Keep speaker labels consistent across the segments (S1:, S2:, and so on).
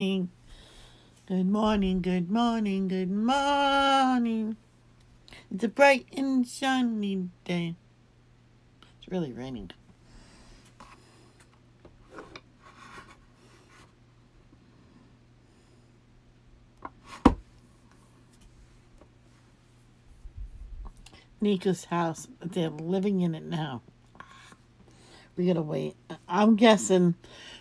S1: Good morning, good morning, good morning. It's a bright and sunny day. It's really raining. Nico's house. They're living in it now. We gotta wait. I'm guessing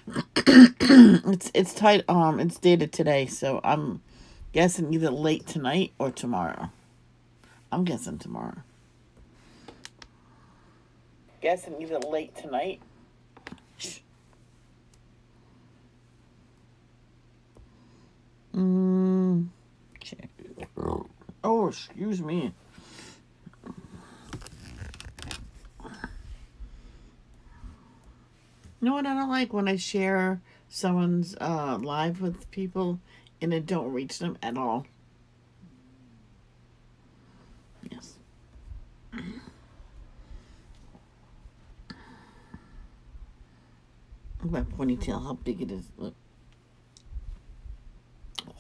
S1: it's it's tight. Um, it's dated today, so I'm guessing either late tonight or tomorrow. I'm guessing tomorrow. Guessing either late tonight. Mm. Oh, excuse me. You know what I don't like when I share someone's uh, live with people and it don't reach them at all. Yes. Look at my ponytail, how big it is. Look. Wow.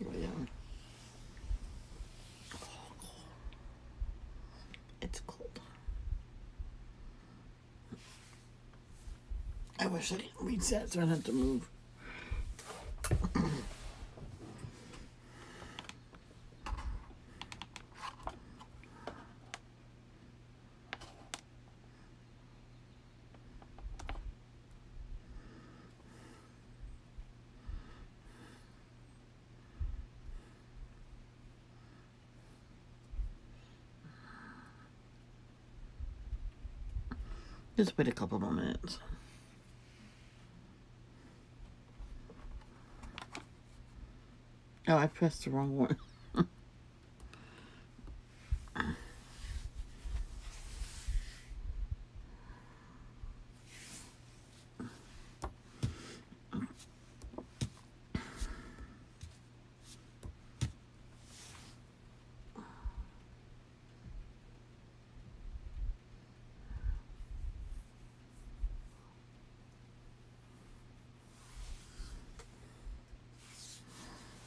S1: Yeah. It's cold. I wish I didn't reach that so I don't have to move. Just wait a couple more minutes. Oh, I pressed the wrong one.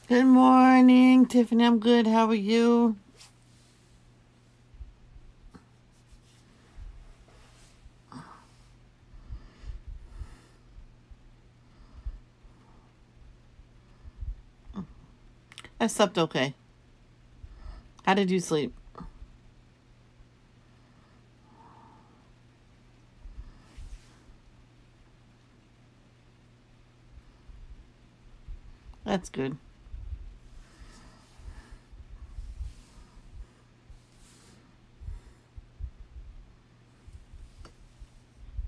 S1: Good morning, Tiffany. I'm good. How are you? I slept okay. How did you sleep? That's good.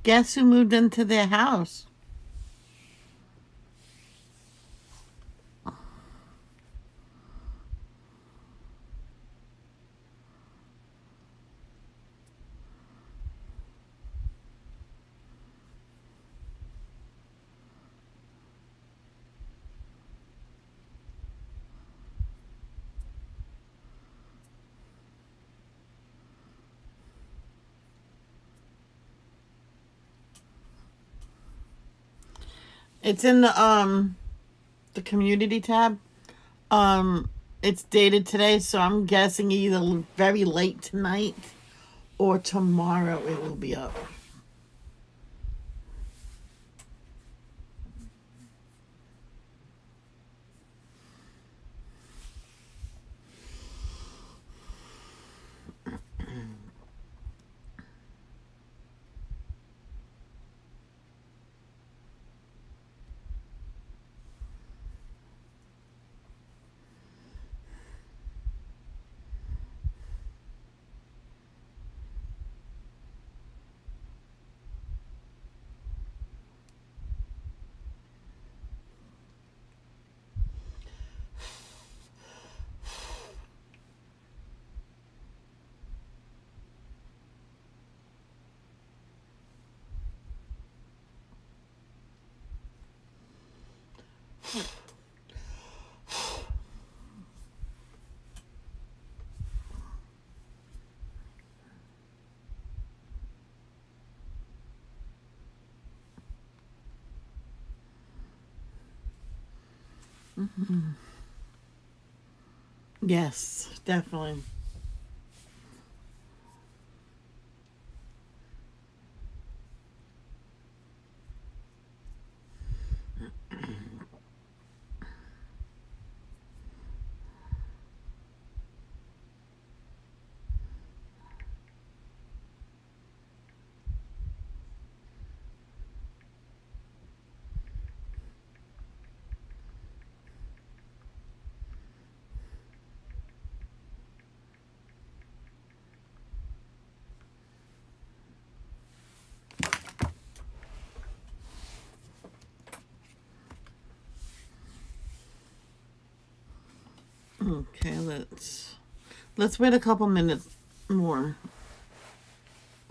S1: Guess who moved into their house? It's in the um the community tab. Um it's dated today, so I'm guessing either very late tonight or tomorrow it will be up. Mm-hmm. Yes, definitely. Okay, let's let's wait a couple minutes more.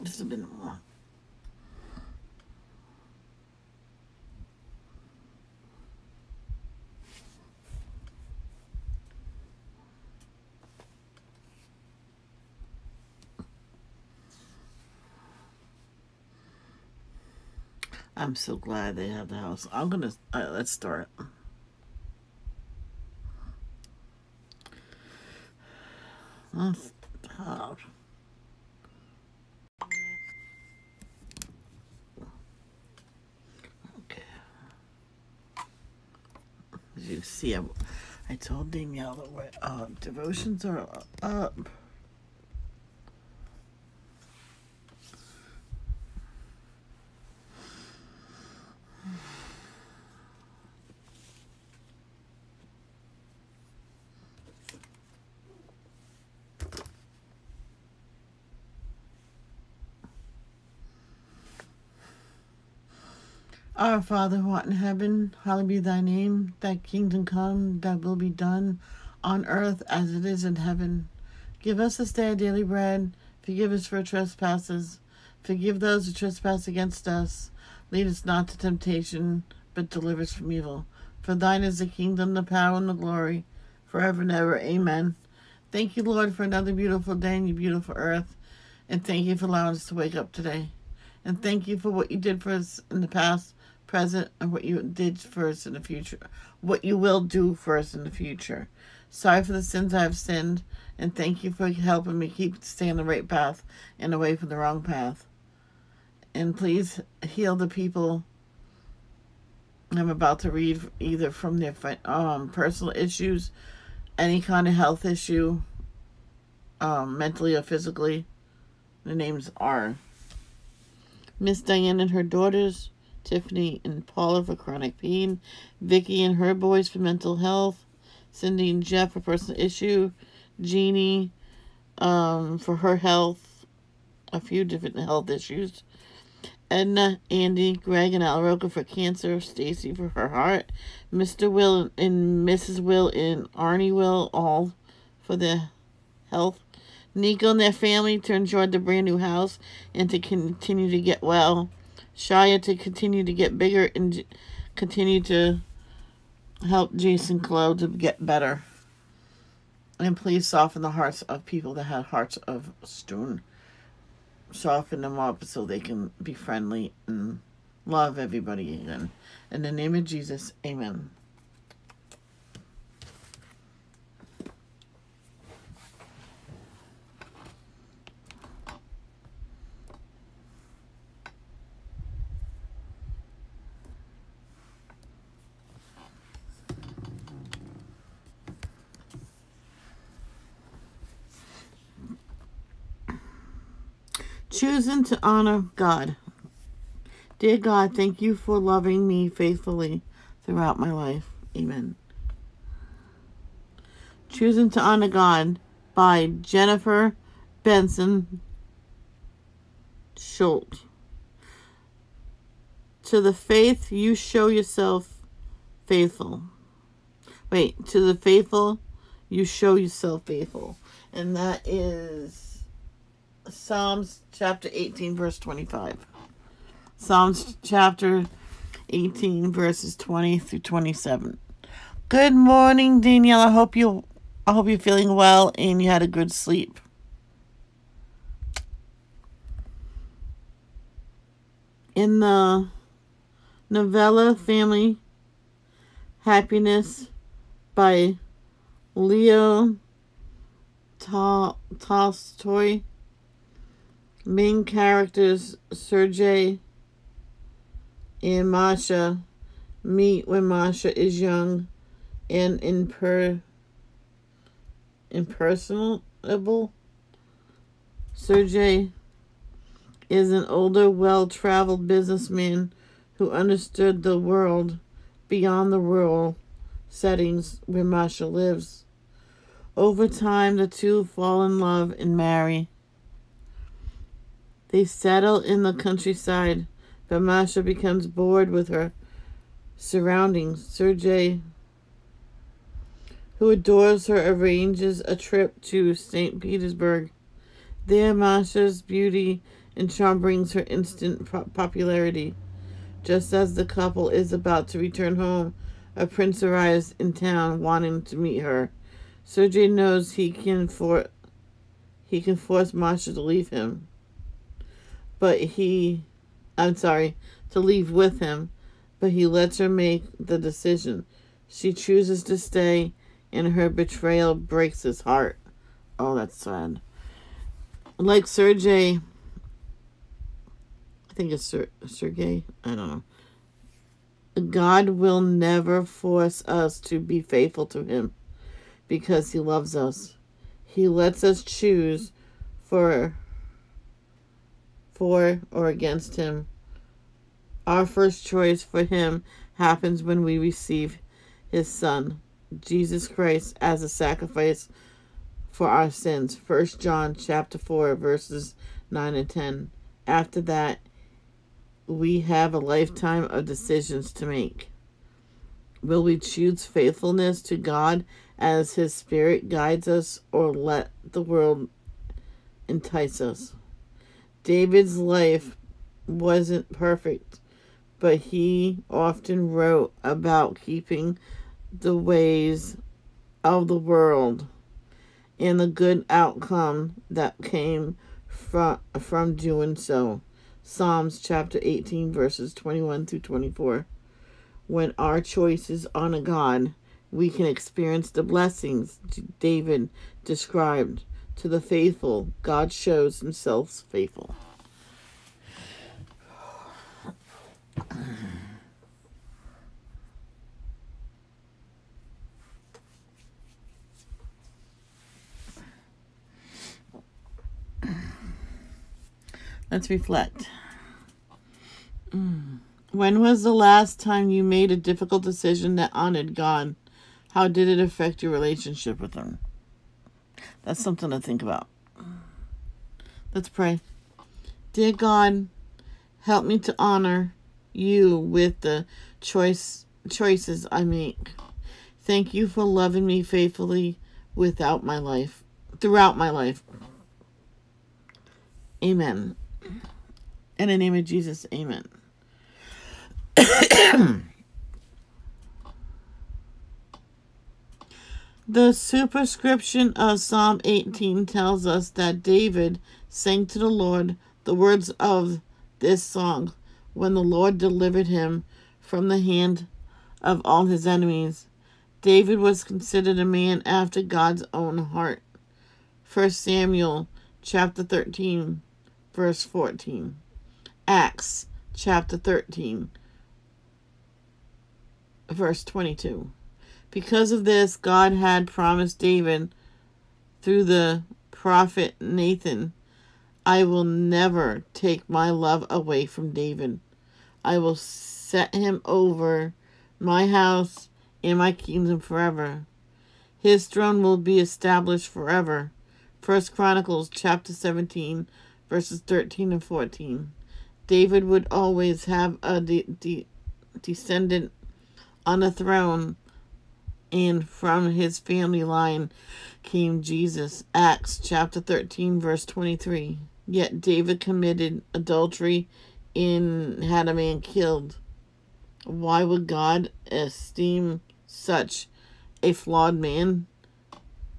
S1: Just a bit more. I'm so glad they have the house. I'm gonna let's start. That's tough. Okay. As you see, I, I told Danielle that uh, devotions are up. Our Father who art in heaven, hallowed be thy name. Thy kingdom come, thy will be done, on earth as it is in heaven. Give us this day our daily bread. Forgive us for our trespasses. Forgive those who trespass against us. Lead us not to temptation, but deliver us from evil. For thine is the kingdom, the power, and the glory, forever and ever. Amen. Thank you, Lord, for another beautiful day in your beautiful earth. And thank you for allowing us to wake up today. And thank you for what you did for us in the past present and what you did for us in the future, what you will do for us in the future. Sorry for the sins I have sinned, and thank you for helping me keep stay on the right path and away from the wrong path. And please heal the people I'm about to read either from their um, personal issues, any kind of health issue, um, mentally or physically. The names are Miss Diane and her daughters, Tiffany and Paula for chronic pain, Vicky and her boys for mental health, Cindy and Jeff for personal issue, Jeannie um, for her health, a few different health issues, Edna, Andy, Greg, and Alroka for cancer, Stacy for her heart, Mr. Will and Mrs. Will and Arnie Will all for their health. Nico and their family to enjoy the brand new house and to continue to get well. Shia to continue to get bigger and continue to help Jason Clow to get better. And please soften the hearts of people that have hearts of stone. Soften them up so they can be friendly and love everybody again. In the name of Jesus, amen. Choosing to honor God. Dear God, thank you for loving me faithfully throughout my life. Amen. Choosing to Honor God by Jennifer Benson Schuldt. To the faith you show yourself faithful. Wait, to the faithful you show yourself faithful. And that is Psalms chapter 18, verse 25. Psalms chapter 18, verses 20 through 27. Good morning, Danielle. I hope you I hope you're feeling well and you had a good sleep. In the novella Family Happiness by Leo Tolstoy, main characters Sergei and Masha meet when Masha is young and imper impersonable. Sergei is an older, well-traveled businessman who understood the world beyond the rural settings where Masha lives. Over time, the two fall in love and marry. They settle in the countryside, but Masha becomes bored with her surroundings. Sergei, who adores her, arranges a trip to St. Petersburg. There, Masha's beauty and charm brings her instant popularity. Just as the couple is about to return home, a prince arrives in town wanting to meet her. Sergei knows he can for he can force Masha to leave him. But he I'm sorry, to leave with him, but he lets her make the decision. She chooses to stay and her betrayal breaks his heart. Oh, that's sad. Like Sergey, I think it's Ser- Sergei. I don't know. God will never force us to be faithful to Him because He loves us. He lets us choose for for or against Him. Our first choice for Him happens when we receive His Son, Jesus Christ, as a sacrifice for our sins. First John chapter 4 verses 9 and 10. After that, we have a lifetime of decisions to make. Will we choose faithfulness to God as His Spirit guides us, or let the world entice us? David's life wasn't perfect, but he often wrote about keeping the ways of the world and the good outcome that came from, from doing so. Psalms chapter 18, verses 21 through 24. When our choices honor God, we can experience the blessings David described. To the faithful, God shows himself faithful. Let's reflect. Mm. When was the last time you made a difficult decision that honored God? How did it affect your relationship with Him? That's something to think about. Let's pray. Dear God, help me to honor you with the choice choices I make. Thank you for loving me faithfully without my life, throughout my life. Amen. In the name of Jesus, amen. the superscription of Psalm 18 tells us that David sang to the Lord the words of this song when the Lord delivered him from the hand of all his enemies. David was considered a man after God's own heart. 1 Samuel chapter 13 verse 14. Acts chapter 13 verse 22. Because of this, God had promised David through the prophet Nathan, I will never take my love away from David. I will set him over my house and my kingdom forever. His throne will be established forever. First Chronicles chapter 17 verses 13 and 14. David would always have a de- de- descendant on the throne, and from his family line came Jesus. Acts chapter 13, verse 23. Yet David committed adultery and had a man killed. Why would God esteem such a flawed man,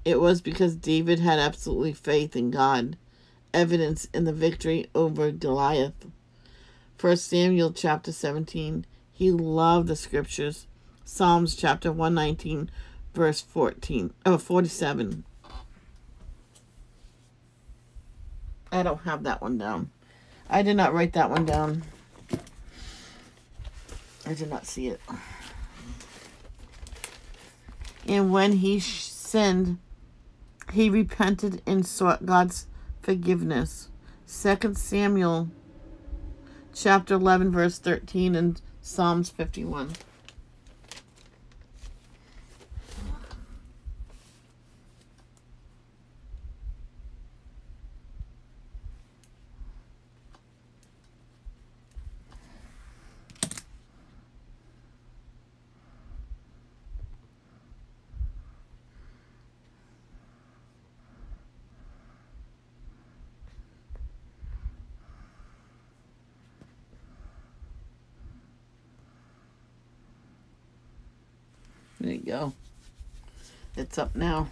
S1: it was because David had absolutely faith in God, evidence in the victory over Goliath. First Samuel chapter 17. He loved the scriptures. Psalms chapter 119 verse 14 oh 47. I don't have that one down. I did not write that one down. I did not see it. And when he sinned, he repented and sought God's forgiveness. Second Samuel chapter 11 verse 13 and Psalms 51. There you go. It's up now.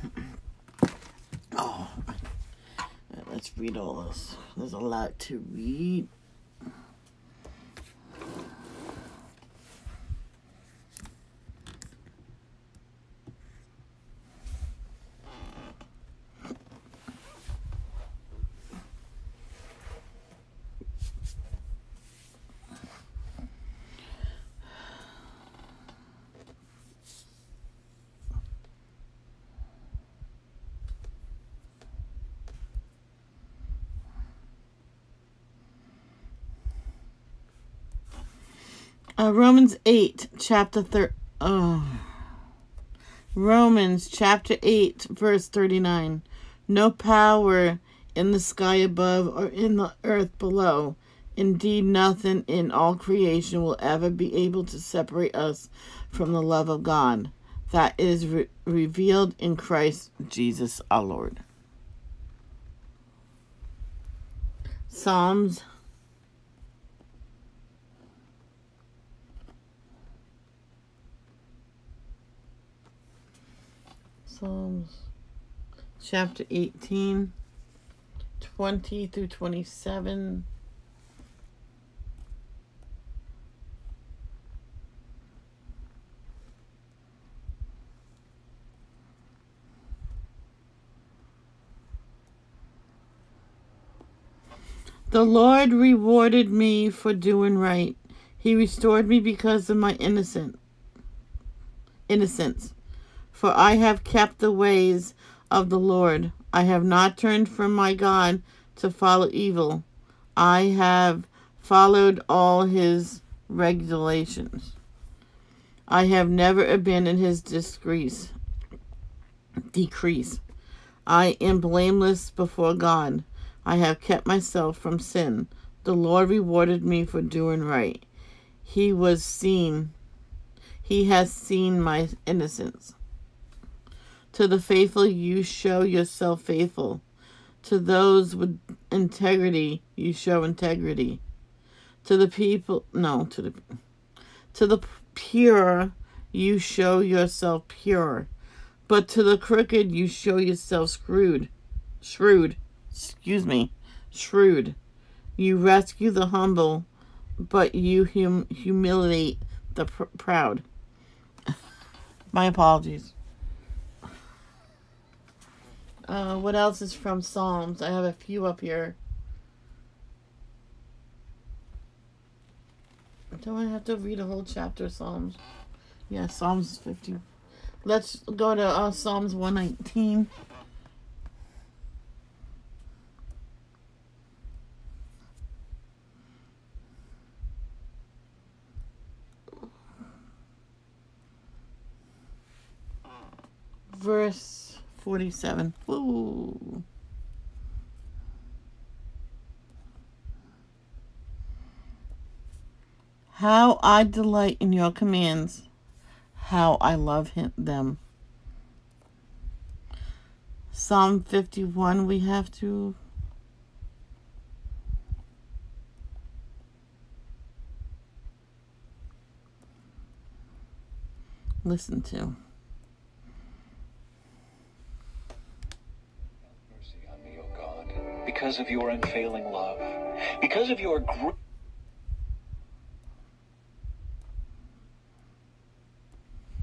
S1: Oh, right, let's read all this. There's a lot to read. Romans 8, chapter 3. Oh. Romans chapter 8, verse 39. No power in the sky above or in the earth below. Indeed, nothing in all creation will ever be able to separate us from the love of God that is re- revealed in Christ Jesus our Lord. Psalms Psalms chapter 18, 20 through 27. The Lord rewarded me for doing right. He restored me because of my innocent innocence. For I have kept the ways of the Lord. I have not turned from my God to follow evil. I have followed all his regulations. I have never abandoned his disgrace, decrease. I am blameless before God. I have kept myself from sin. The Lord rewarded me for doing right. He was seen. He has seen my innocence. To the faithful, you show yourself faithful. To those with integrity, you show integrity. To the people, no, to the to the pure, you show yourself pure. But to the crooked, you show yourself screwed, shrewd excuse me, shrewd. You rescue the humble, but you hum- humiliate the pr- proud. My apologies. Uh, what else is from Psalms? I have a few up here. Don't I have to read a whole chapter of Psalms? Yeah, Psalms 50. Let's go to uh, Psalms 119. verse 47. Ooh. How I delight in your commands, how I love him, them. Psalm 51, we have to listen to.
S2: Because of your unfailing love, because of your great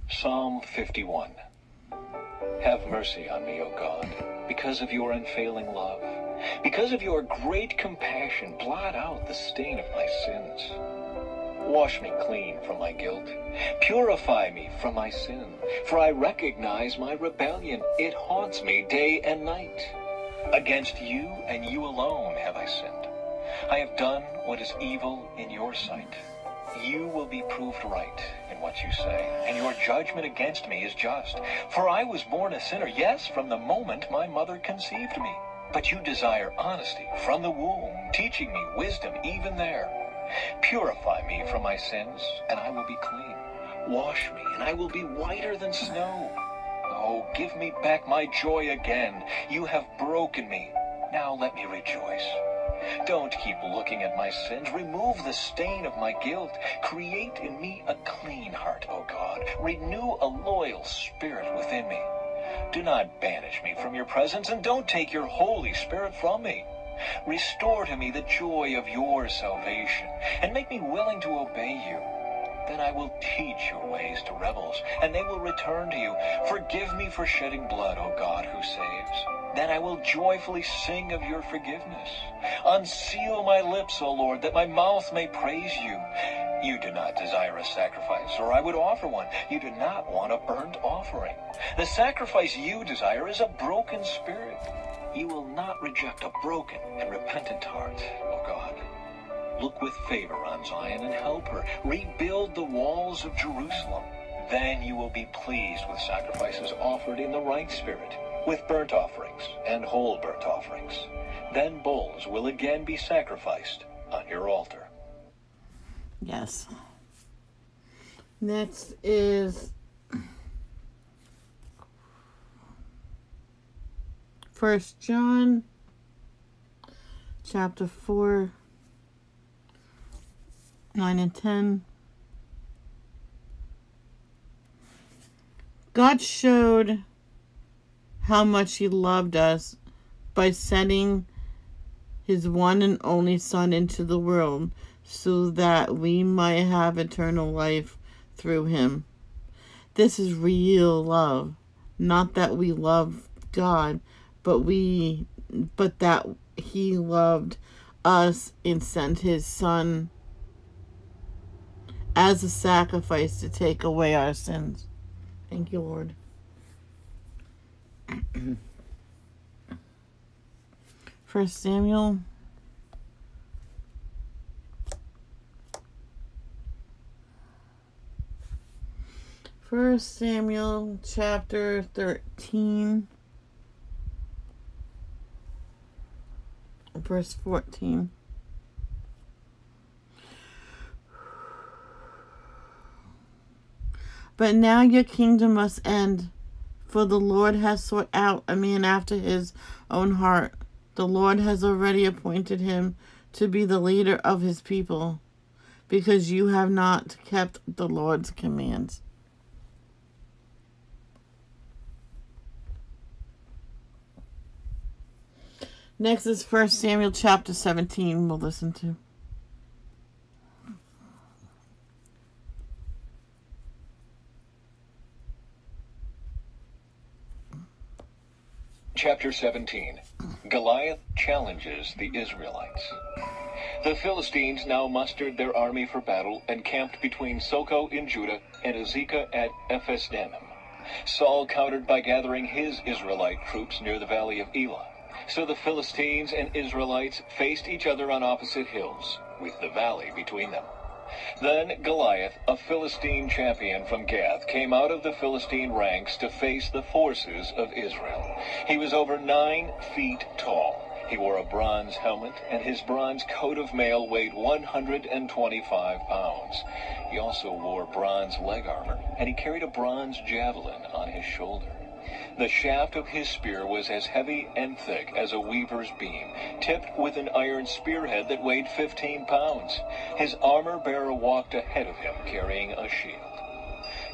S2: Psalm 51. Have mercy on me, O God, because of your unfailing love. Because of your great compassion, blot out the stain of my sins. Wash me clean from my guilt. Purify me from my sin. For I recognize my rebellion. It haunts me day and night. Against you and you alone have I sinned. I have done what is evil in your sight. You will be proved right in what you say, and your judgment against me is just. For I was born a sinner, yes, from the moment my mother conceived me. But you desire honesty from the womb, teaching me wisdom even there. Purify me from my sins, and I will be clean. Wash me, and I will be whiter than snow. Oh, give me back my joy again. You have broken me. Now let me rejoice. Don't keep looking at my sins. Remove the stain of my guilt. Create in me a clean heart, O God. Renew a loyal spirit within me. Do not banish me from your presence, and don't take your Holy Spirit from me. Restore to me the joy of your salvation, and make me willing to obey you. Then I will teach your ways to rebels, and they will return to you. Forgive me for shedding blood, O God who saves. Then I will joyfully sing of your forgiveness. Unseal my lips, O Lord, that my mouth may praise you. You do not desire a sacrifice, or I would offer one. You do not want a burnt offering. The sacrifice you desire is a broken spirit. You will not reject a broken and repentant heart, O God. Look with favor on Zion and help her. Rebuild the walls of Jerusalem. Then you will be pleased with sacrifices offered in the right spirit, with burnt offerings and whole burnt offerings. Then bulls will again be sacrificed on your altar.
S1: Yes. Next is First John chapter 4 9 and 10 God showed how much he loved us by sending his one and only son into the world so that we might have eternal life through him. This is real love, not that we love God, but we but that he loved us and sent his son as a sacrifice to take away our sins. Thank you, Lord. First Samuel First Samuel chapter 13 verse 14 But now your kingdom must end, for the Lord has sought out a man after his own heart. The Lord has already appointed him to be the leader of his people, because you have not kept the Lord's commands. Next is First Samuel chapter 17, we'll listen to.
S2: Chapter 17 Goliath challenges the Israelites. The Philistines now mustered their army for battle and camped between Socoh in Judah and Azekah at Ephesdammim. Saul countered by gathering his Israelite troops near the valley of Elah. So the Philistines and Israelites faced each other on opposite hills, with the valley between them. Then Goliath, a Philistine champion from Gath, came out of the Philistine ranks to face the forces of Israel. He was over nine feet tall. He wore a bronze helmet, and his bronze coat of mail weighed 125 pounds. He also wore bronze leg armor, and he carried a bronze javelin on his shoulder. The shaft of his spear was as heavy and thick as a weaver's beam, tipped with an iron spearhead that weighed 15 pounds. His armor bearer walked ahead of him carrying a shield.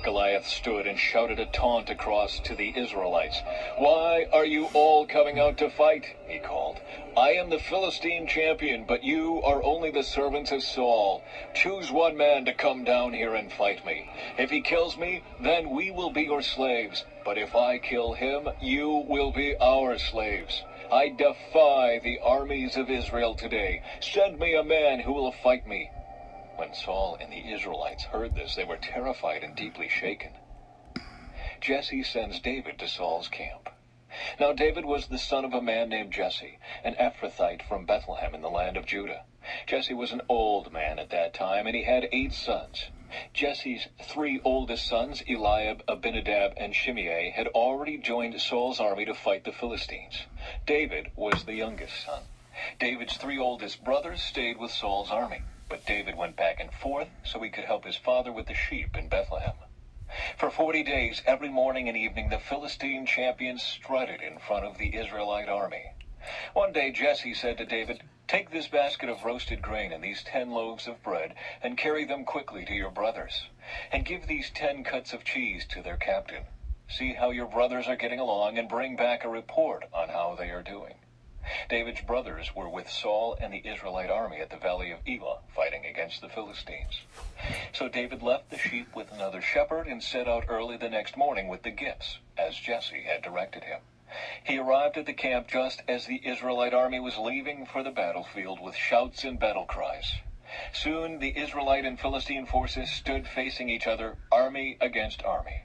S2: Goliath stood and shouted a taunt across to the Israelites. Why are you all coming out to fight? He called. I am the Philistine champion, but you are only the servants of Saul. Choose one man to come down here and fight me. If he kills me, then we will be your slaves. But if I kill him, you will be our slaves. I defy the armies of Israel today. Send me a man who will fight me. When Saul and the Israelites heard this, they were terrified and deeply shaken. Jesse sends David to Saul's camp. Now David was the son of a man named Jesse, an Ephrathite from Bethlehem in the land of Judah. Jesse was an old man at that time, and he had eight sons. Jesse's three oldest sons, Eliab, Abinadab, and Shimei, had already joined Saul's army to fight the Philistines. David was the youngest son. David's three oldest brothers stayed with Saul's army. But David went back and forth so he could help his father with the sheep in Bethlehem. For forty days, every morning and evening, the Philistine champion strutted in front of the Israelite army. One day Jesse said to David, Take this basket of roasted grain and these ten loaves of bread, and carry them quickly to your brothers. And give these ten cuts of cheese to their captain. See how your brothers are getting along, and bring back a report on how they are doing. David's brothers were with Saul and the Israelite army at the valley of Elah, fighting against the Philistines. So David left the sheep with another shepherd and set out early the next morning with the gifts, as Jesse had directed him. He arrived at the camp just as the Israelite army was leaving for the battlefield with shouts and battle cries. Soon the Israelite and Philistine forces stood facing each other, army against army.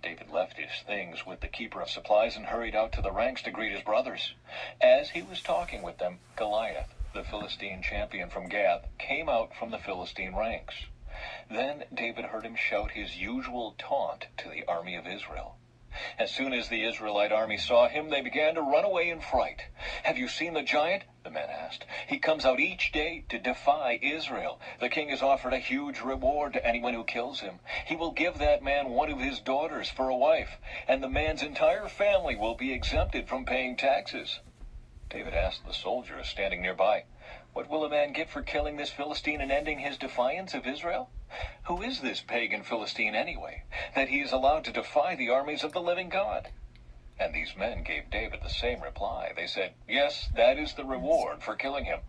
S2: David left his things with the keeper of supplies and hurried out to the ranks to greet his brothers. As he was talking with them, Goliath, the Philistine champion from Gath, came out from the Philistine ranks. Then David heard him shout his usual taunt to the army of Israel. As soon as the Israelite army saw him, they began to run away in fright. Have you seen the giant? The men asked. He comes out each day to defy Israel. The king has offered a huge reward to anyone who kills him. He will give that man one of his daughters for a wife, and the man's entire family will be exempted from paying taxes. David asked the soldiers standing nearby, What will a man get for killing this Philistine and ending his defiance of Israel? Who is this pagan Philistine anyway, that he is allowed to defy the armies of the living God? And these men gave David the same reply. They said, Yes, that is the reward for killing him.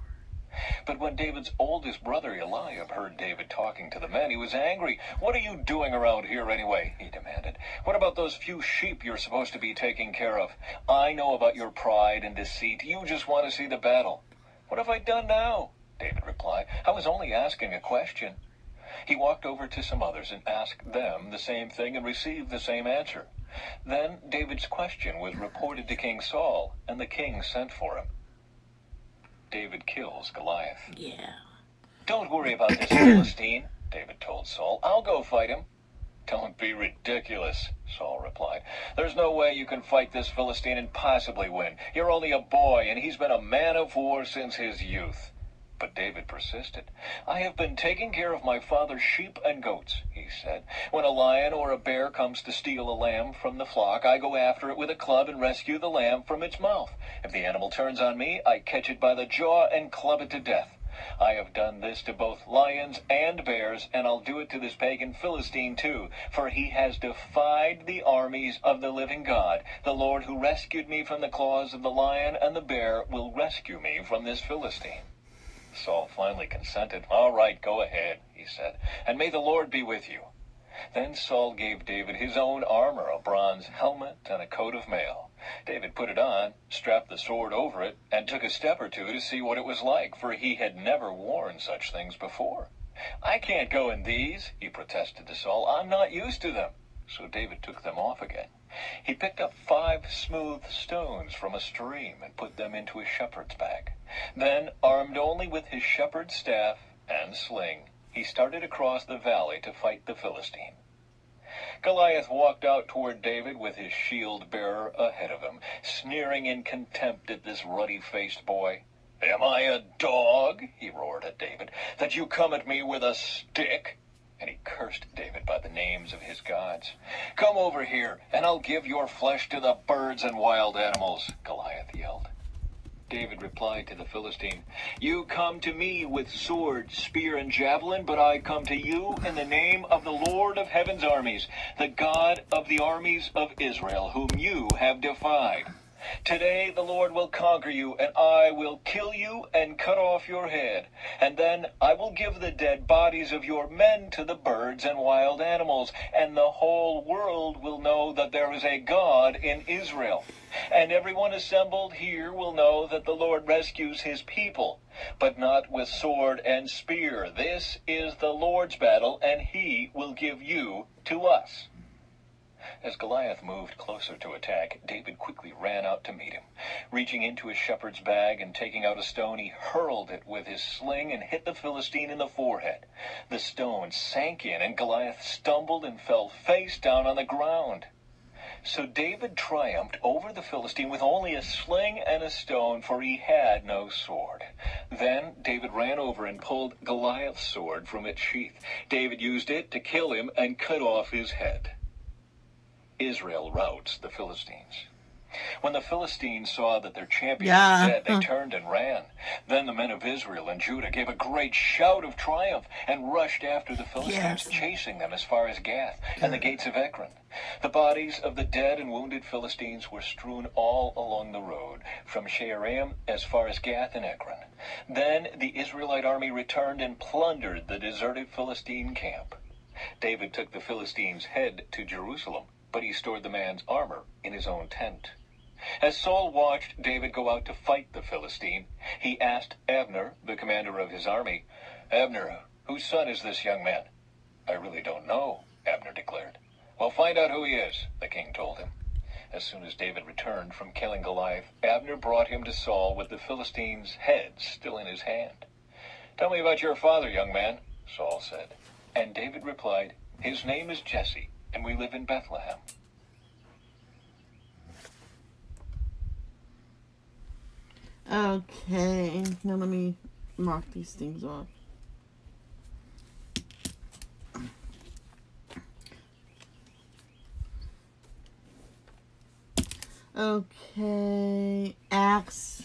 S2: But when David's oldest brother Eliab heard David talking to the men, he was angry. What are you doing around here anyway? he demanded. What about those few sheep you're supposed to be taking care of? I know about your pride and deceit. You just want to see the battle. What have I done now? David replied. I was only asking a question. He walked over to some others and asked them the same thing and received the same answer. Then David's question was reported to King Saul, and the king sent for him. David kills Goliath.
S1: Yeah.
S2: Don't worry about this Philistine, David told Saul. I'll go fight him. Don't be ridiculous, Saul replied. There's no way you can fight this Philistine and possibly win. You're only a boy, and he's been a man of war since his youth. But David persisted. I have been taking care of my father's sheep and goats, he said. When a lion or a bear comes to steal a lamb from the flock, I go after it with a club and rescue the lamb from its mouth. If the animal turns on me, I catch it by the jaw and club it to death. I have done this to both lions and bears, and I'll do it to this pagan Philistine too, for he has defied the armies of the living God. The Lord who rescued me from the claws of the lion and the bear will rescue me from this Philistine. Saul finally consented. All right, go ahead, he said, and may the Lord be with you. Then Saul gave David his own armor, a bronze helmet, and a coat of mail. David put it on, strapped the sword over it, and took a step or two to see what it was like, for he had never worn such things before. I can't go in these, he protested to Saul. I'm not used to them. So David took them off again. He picked up five smooth stones from a stream and put them into his shepherd's bag. Then, armed only with his shepherd's staff and sling, he started across the valley to fight the Philistine. Goliath walked out toward David with his shield bearer ahead of him, sneering in contempt at this ruddy-faced boy. Am I a dog, he roared at David, that you come at me with a stick? And he cursed David by the names of his gods. Come over here, and I'll give your flesh to the birds and wild animals, Goliath yelled. David replied to the Philistine, You come to me with sword, spear, and javelin, but I come to you in the name of the Lord of heaven's armies, the God of the armies of Israel, whom you have defied. Today the Lord will conquer you, and I will kill you and cut off your head. And then I will give the dead bodies of your men to the birds and wild animals, and the whole world will know that there is a God in Israel. And everyone assembled here will know that the Lord rescues his people, but not with sword and spear. This is the Lord's battle, and he will give you to us. As Goliath moved closer to attack, David quickly ran out to meet him. Reaching into his shepherd's bag and taking out a stone, he hurled it with his sling and hit the Philistine in the forehead. The stone sank in, and Goliath stumbled and fell face down on the ground. So David triumphed over the Philistine with only a sling and a stone, for he had no sword. Then David ran over and pulled Goliath's sword from its sheath. David used it to kill him and cut off his head. Israel routs the Philistines. When the Philistines saw that their champion
S1: Yeah.
S2: was dead, they turned and ran. Then the men of Israel and Judah gave a great shout of triumph and rushed after the Philistines,
S1: Yes.
S2: chasing them as far as Gath and the gates of Ekron. The bodies of the dead and wounded Philistines were strewn all along the road, from Shaaraim as far as Gath and Ekron. Then the Israelite army returned and plundered the deserted Philistine camp. David took the Philistine's head to Jerusalem, but he stored the man's armor in his own tent. As Saul watched David go out to fight the Philistine, he asked Abner, the commander of his army, Abner, whose son is this young man? I really don't know, Abner declared. Well, find out who he is, the king told him. As soon as David returned from killing Goliath, Abner brought him to Saul with the Philistine's head still in his hand. Tell me about your father, young man, Saul said. And David replied, His name is Jesse, and we live in Bethlehem.
S1: Okay, now let me mark these things off. Okay, Acts.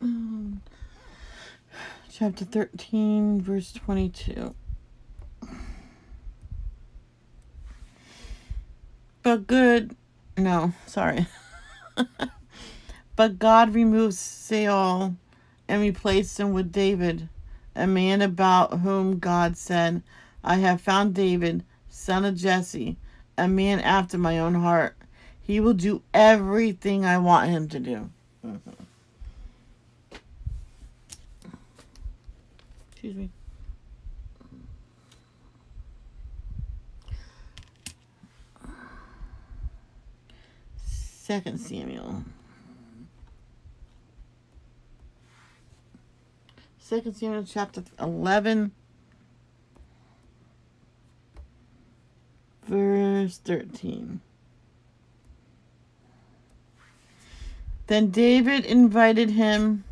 S1: Um, Chapter 13, verse 22. But good, no, sorry. but God removed Saul and replaced him with David, a man about whom God said, I have found David, son of Jesse, a man after my own heart. He will do everything I want him to do. Mhm. Excuse me. Second Samuel. Second Samuel chapter eleven, verse thirteen. Then David invited him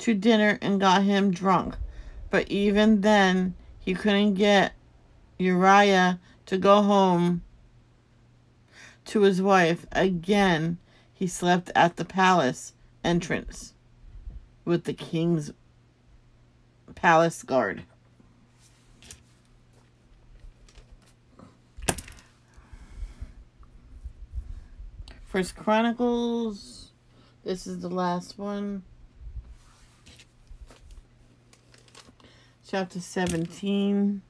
S1: to dinner and got him drunk, but even then he couldn't get Uriah to go home to his wife. Again, he slept at the palace entrance with the king's palace guard. First Chronicles. This is the last one. Chapter 17,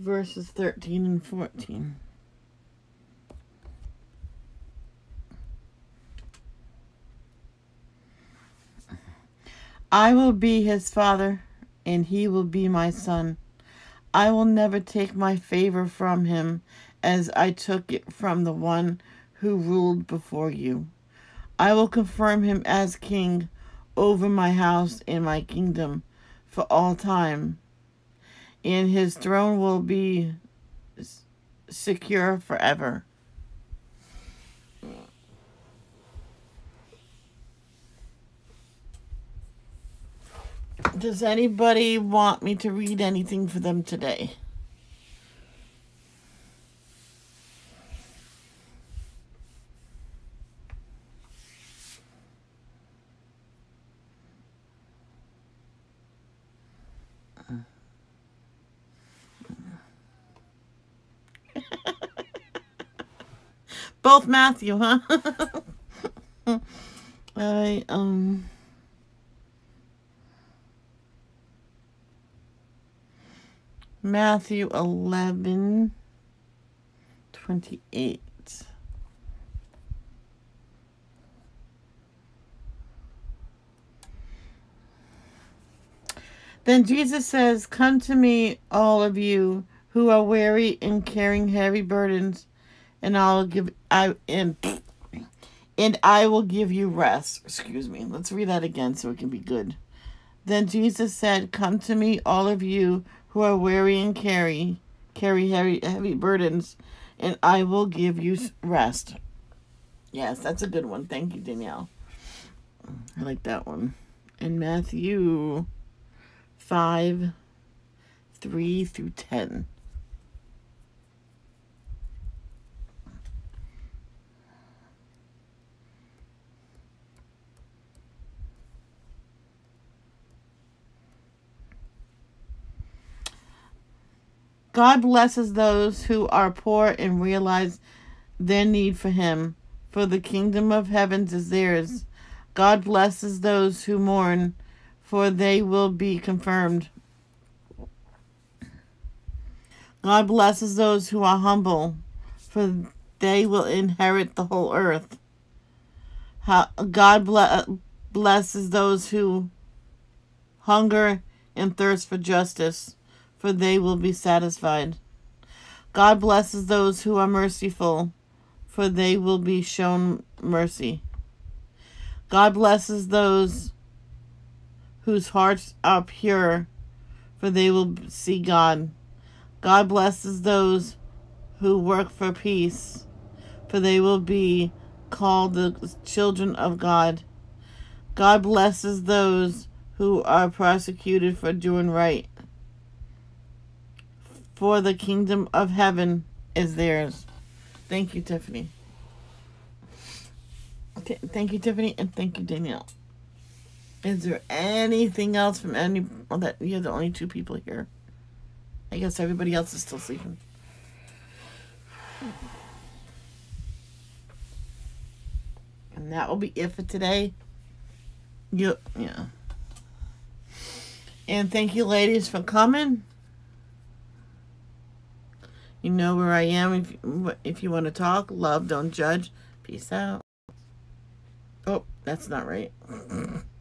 S1: verses 13 and 14. I will be his father, and he will be my son. I will never take my favor from him as I took it from the one who ruled before you. I will confirm him as king over my house and my kingdom for all time, and his throne will be secure forever. Does anybody want me to read anything for them today? Both Matthew, huh? I um Matthew 11 28 Then Jesus says, Come to me, all of you who are weary and carrying heavy burdens, and I'll give I and and I will give you rest. Excuse me. Let's read that again so it can be good. Then Jesus said, Come to me, all of you who are weary and carry carry heavy heavy burdens, and I will give you rest. Yes, that's a good one. Thank you, Danielle. I like that one. In Matthew 5 3 through 10. God blesses those who are poor and realize their need for Him, for the kingdom of heavens is theirs. God blesses those who mourn, for they will be confirmed. God blesses those who are humble, for they will inherit the whole earth. How, God blesses those who hunger and thirst for justice for they will be satisfied. God blesses those who are merciful, for they will be shown mercy. God blesses those whose hearts are pure, for they will see God. God blesses those who work for peace, for they will be called the children of God. God blesses those who are persecuted for doing right, for the kingdom of heaven is theirs. Thank you, Tiffany. Thank you, Tiffany, and thank you, Danielle. Is there anything else from any well, that you're the only two people here? I guess everybody else is still sleeping. And that will be it for today. You, yeah. And thank you, ladies, for coming. You know where I am if, if you want to talk. Love, don't judge. Peace out. Oh, that's not right.